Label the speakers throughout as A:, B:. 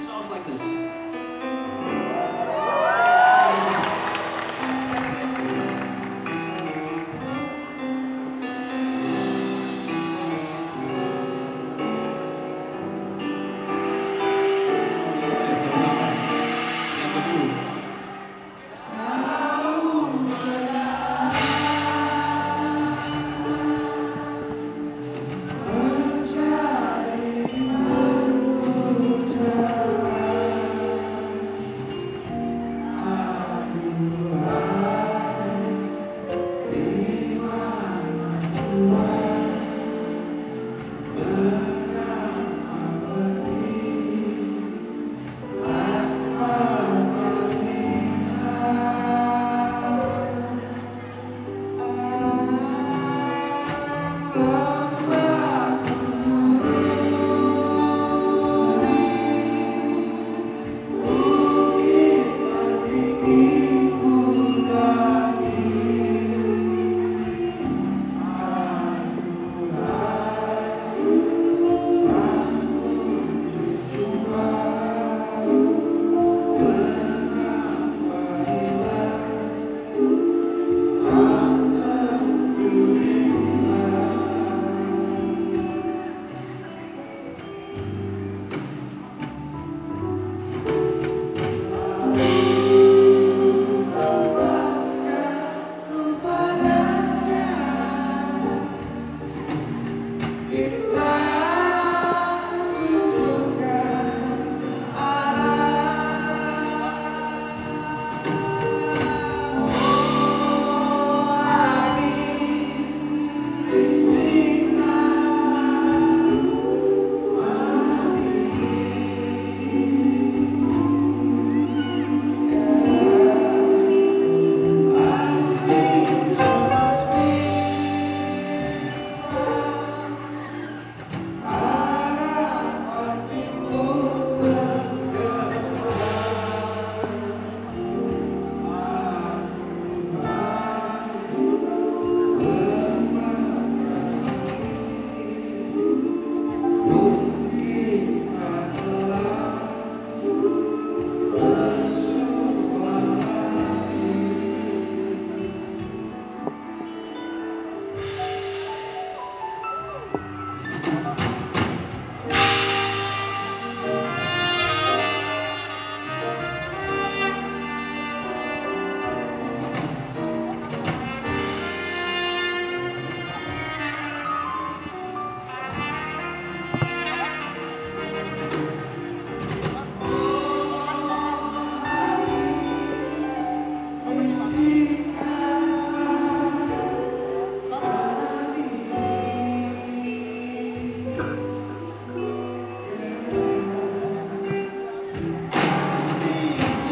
A: Songs like this. Amen.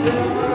B: Yeah.